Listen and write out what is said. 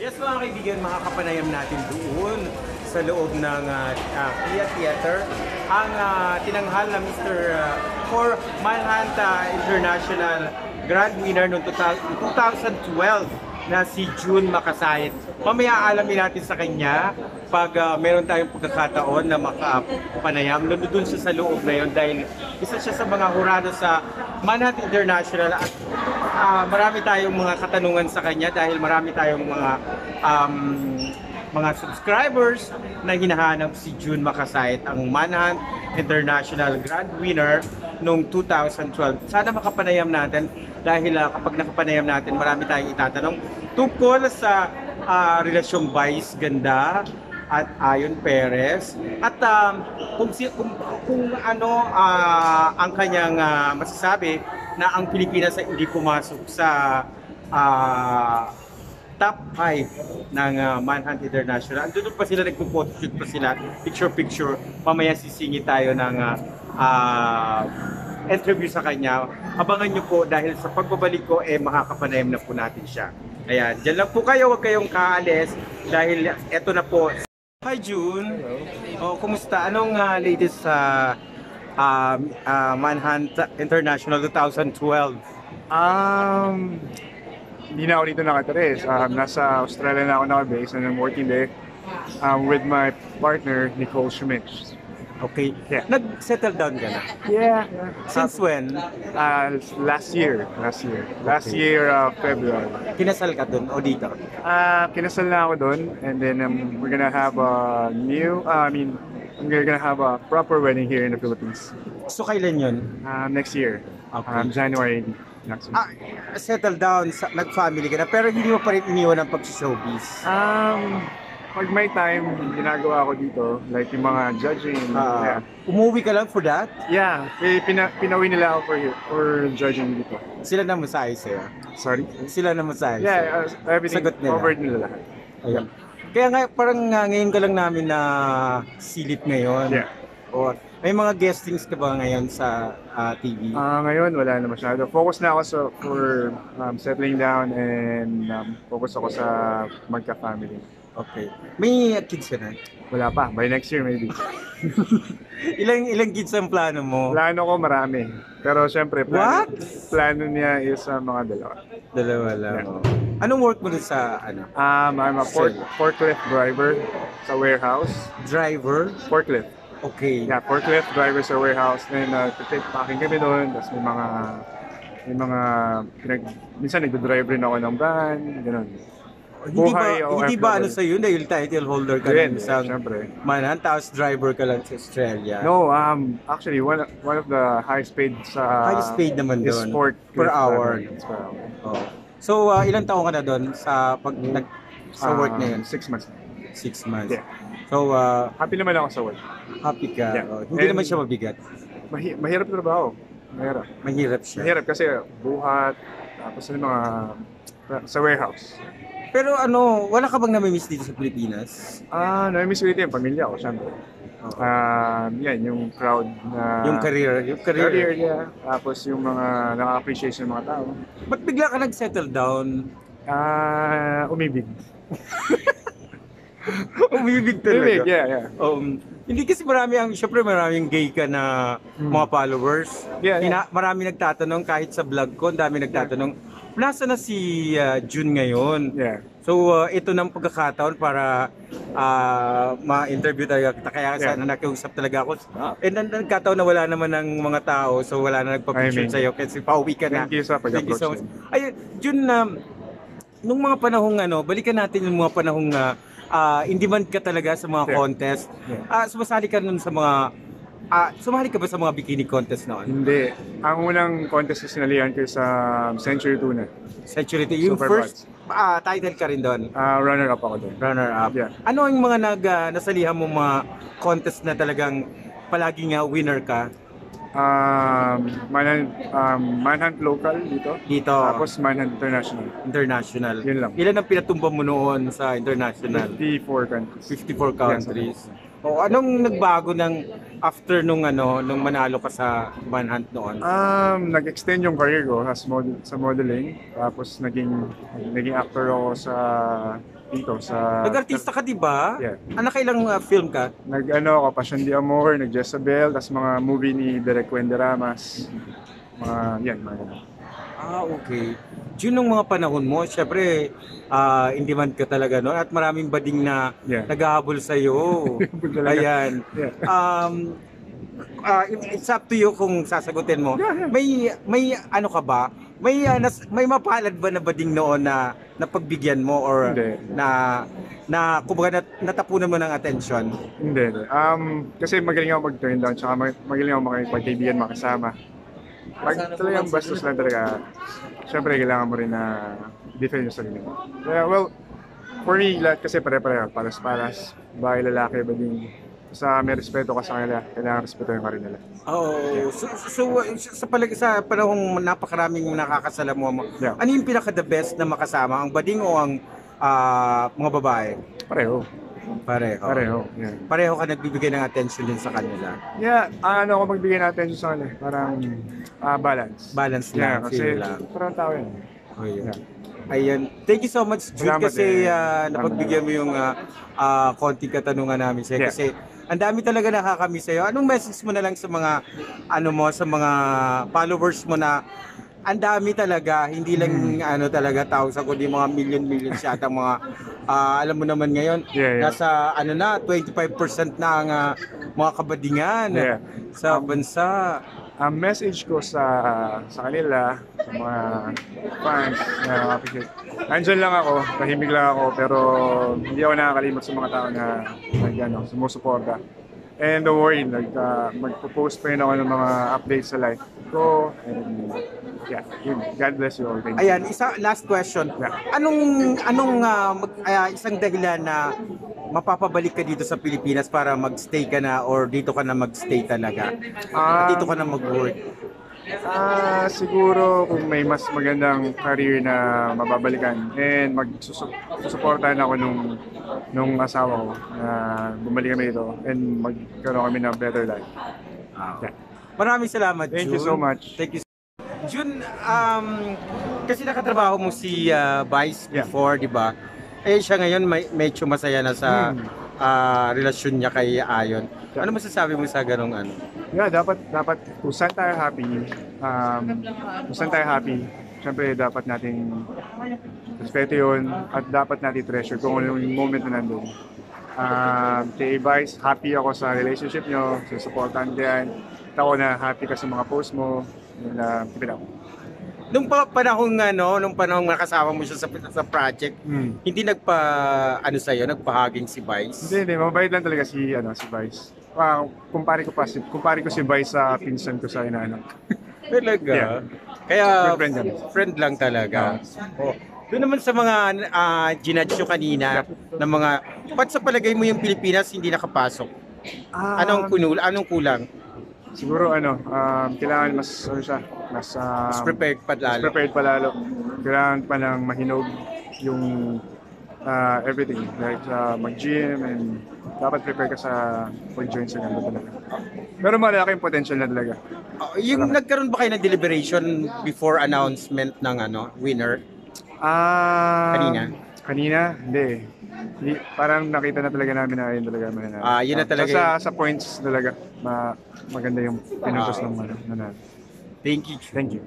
Yes mga kaibigan, makakapanayam natin doon sa loob ng uh, uh, Theater ang uh, tinanghal na Mr. Uh, for Manhunt uh, International Grand Winner noong 2012 na si June Makasayit. Mamaya alamin natin sa kanya pag uh, meron tayong pagkakataon na makapanayam. Nandun siya sa loob na yun dahil isa siya sa mga hurado sa Manhunt International at ah, marami tayong mga katanungan sa kanya dahil marami tayong mga um, mga subscribers na hinahanap si June Makasait, ang Manhunt International Grand Winner noong 2012. Sana makapanayam natin dahil ah, kapag nakapanayam natin, marami tayong itatanong tungkol sa ah, relasyong Vice Ganda at Ayon Perez at um, kung, si, kung, kung ano ah, ang kanyang ah, masasabi na ang Pilipinas ay hindi pumasok sa ah, top 5 ng ah, Manhunt International. Andun pa sila, nagpo-photoshoot pa sila, picture-picture. Mamaya sisingit tayo ng ah, ah, interview sa kanya. Abangan nyo po dahil sa pagbabalik ko, eh makakapanayam na po natin siya. Ayan, dyan lang po kayo, huwag kayong kaalis dahil eto na po. Hi June! Oh, kumusta? Anong ah, latest sa um, ah, Manhunt International 2012? Um, hindi na ako dito nakatires. Um, nasa Australia na ako nakabase and I'm working there um, with my partner, Nicole Schmitz. Okay. Yeah. Nag-settle down ka na? Yeah. Since when? Uh, last year. Last year. Last Okay. year, uh, February. Kinasal ka dun o dito? Uh, kinasal na ako doon and then um, we're gonna have a new, uh, I mean, we're gonna have a proper wedding here in the Philippines. So kailan yun? Um, next year. Okay. Um, January next year. Ah, settle down, sa, nag-family ka na, pero hindi mo pa rin iniwan ang pag-showbiz. Um, pag may time, ginagawa ko dito, like yung mga judging. Ah, yeah. umuwi ka lang for that? Yeah, eh, pina, pinawi nila ako for, for judging dito. Sila na masahe sa'yo. Sorry? Sila na masahe Yeah, sa'yo. uh, everything Sagot nila. covered nila lahat. Ayan. Kaya nga, parang nga, ngayon ka lang namin na silip ngayon. Yeah. Or, may mga guestings ka ba ngayon sa ah, TV? Ah, ngayon, wala na masyado. Focus na ako sa, for um, settling down and um, focus ako sa magka-family. Okay. May kids ka na? Wala pa, by next year maybe. Ilang ilang kids ang plano mo? Plano ko marami. Pero syempre, plano, What? plano niya is uh, mga dalawa. Dalawa lang. Yeah. oh. Anong work mo dun sa ano? Um, I'm a fork, forklift driver sa warehouse. Driver? Forklift. Okay. Yeah, forklift driver sa warehouse. Then, uh, take packing kami doon. Tapos may mga, may mga, pinag, minsan nagdo-drive rin ako ng van, gano'n. Hindi ba, Buhay o hindi ba ano FW? sa yun dahil title holder ka Din, ng isang syempre. manan, tapos driver ka lang sa Australia? No, um, actually, one, one of the highest paid sa... Highest paid naman is doon. forklift Per hour. per hour. Oh. So, uh, ilang taon ka na doon sa pag nag, sa work na yun? Um, Six months. Six months. Yeah. So, uh, Happy naman ako sa work. happy ka. Yeah. Oh, hindi And- naman siya mabigat. Mahi- mahirap trabaho. Mahirap. Mahirap siya. Mahirap kasi buhat, tapos yung mga sa warehouse. Pero ano, wala ka bang namimiss dito sa Pilipinas? Ah, namimiss ko dito yung pamilya ko, syempre. Um, yan, yung crowd na... yung career, yung career. Career niya. Tapos yung mga naka-appreciate ng mga tao. Ba't bigla ka nag-settle down? Ah, umibig. Umibig talaga. Umibig, yeah, yeah. Um, hindi kasi marami ang, syempre maraming gay ka na mga followers. Hmm. Yeah, yeah. Hina- marami nagtatanong kahit sa vlog ko, ang dami nagtatanong, nasa na si uh, June ngayon? Yeah. So uh, ito ng pagkakataon para uh, ma-interview talaga kita. Kaya Yeah. sana nakiusap talaga ako. And then nagkataon na wala naman ng mga tao, so wala na nagpa-picture I mean, sa'yo kasi pauwi ka na. Thank you sa so pag-approach. much. Ayun, June, um, nung mga panahong ano, balikan natin yung mga panahong uh, uh, in demand ka talaga sa mga Yeah. contest. Yeah. Ah, sumasali ka nun sa mga ah, sumali ka ba sa mga bikini contest noon? Hindi. Ang unang contest na sinalihan ko sa Century Tuna. Century, yung Super first ah, title ka rin doon. Ah, runner-up ako doon. Runner up. Yeah. Ano yung mga nag ah, nasalihan mo mga contest na talagang palaging nga winner ka Um, Manhunt, um, Manhunt local dito. dito? Tapos Manhunt international. international. Yun lang. Ilan ang pinatumba mo noon sa international? 54 countries. 54 countries. O anong nagbago ng after nung ano nung manalo ka sa manhunt noon? Um, nag-extend yung career ko as mod- sa modeling. Tapos naging naging actor ako sa dito sa... Nag-artista ka, di ba? Yeah. Ah, nakailang uh, film ka? Nag ano ako, Passion de Amor, nag Jezebel, tapos mga movie ni Derek Wenderamas. Mga, yan, mga. Ah, okay. June, nung mga panahon mo, syempre, ah, in demand ka talaga noon at maraming bading na Yeah. naghahabol sa'yo. Talaga. Ayan. Yeah. Um, ah, it's up to you kung sasagutin mo. Yeah, yeah. May, may ano ka ba? May, ah, nas, may mapalad ba na bading noon na napagbigyan mo or Hindi. na na kumbaga nat, natapunan mo ng attention? Hindi. Um, kasi magaling ako mag-turn down, tsaka mag- magaling ako makipagkaibigan, makasama. Pag talagang bastos lang talaga, syempre kailangan mo rin na defend yung sarili mo. Kaya, well, for me, lahat kasi pare-pareho, paras-paras, bahay, lalaki, ba din. Sa may respeto ka sa kanila, kailangan respetuhin ka rin nila. Oo. So, so, so, sa, palag, sa panahong napakaraming nakakasalamuha mo, Yeah. ano yung pinaka the best na makasama? Ang bading o ang ah, mga babae? Pareho. Pareho. Pareho. Yeah. Pareho ka nagbibigay ng attention din sa kanila. Yeah, ano ako magbigay ng attention sa kanila, parang ah, balance. Balance Yeah, lang, kasi feel lang. parang tao yan. Ayun. Yeah. Ayun. Thank you so much, Jude, Salamat kasi ah, Salamat. napagbigyan mo yung ah, ah, konting katanungan namin sa'yo. Yeah. Kasi ang dami talaga nakakamiss sa'yo. Anong message mo na lang sa mga, ano mo, sa mga followers mo na ang dami talaga, hindi lang Hmm. ano talaga thousand, kundi mga million-million siya at ang mga, ah, alam mo naman ngayon, Yeah, yeah. nasa ano na, 25% na ang ah, mga kabadingan Yeah. sa bansa. ang message ko sa sa kanila, sa mga fans na appreciate. Andyan lang ako, tahimik lang ako, pero hindi ako nakakalimot sa mga tao na nag, ano, sumusuporta. And don't worry, nag, uh, magpo-post pa rin ako ng mga updates sa life ko. And yeah, yun. God bless you all. Thank you. Ayan, isa last question. Yeah. Anong anong ah, mag- ah, isang dahilan na mapapabalik ka dito sa Pilipinas para magstay ka na or dito ka na magstay talaga? Ah, dito ka na mag-work. Ah, siguro kung may mas magandang career na mababalikan and magsusuportahan ako nung nung asawa ko na bumalik kami dito and magkaroon kami ng better life. Yeah. Maraming salamat, Thank you Jun. so much. Thank you. Jun, um, kasi nakatrabaho mo si ah, Vice Yeah. before, di ba? Eh siya ngayon may, medyo masaya na sa Hmm. ah, relasyon niya kay Ayon. Ano masasabi mo sa ganong ano? Yeah, dapat dapat kung saan tayo happy, um, kung saan tayo happy, syempre dapat nating respeto yun at dapat natin treasure kung ano yung moment na nandun. Um, kay Vice, happy ako sa relationship nyo, sa supportan ko yan. Ako na happy ka sa mga post mo, yun na it up. Nung pa- panahong ano, nung panahong nakasama mo siya sa, sa project, Hmm. hindi nagpa ano sa nagpahaging si Vice. Hindi, hindi. Mabait lang talaga si, ano, si Vice. Ah, kumpare ko pa si, kumpare ko si Vice sa pinsan ko sa inaano. Talaga. Yeah. Kaya friend kami. friend lang talaga. Oh. Doon naman sa mga uh, ginadge nyo kanina ng mga ba't sa palagay mo yung Pilipinas hindi nakapasok? Ah, Anong kunul anong kulang? Siguro ano, um, kailangan mas, ano siya, mas, um, Mas prepared pa mas lalo. prepared pa lalo. Kailangan pa ng mahinog yung uh, everything. Like uh, mag-gym and dapat prepare ka sa pag-join sa ganito talaga. Pero malaki yung potential na talaga. Oh, yung nagkaroon ba kayo ng deliberation before announcement ng ano winner? Ah, Kanina? Kanina? Hindi. Parang nakita na talaga namin na yun talaga mananalo. Ah, yun na talaga Sa, sa points talaga, ma, maganda yung pinuntos Ah. ng ano, nanalo. Thank you. Thank you.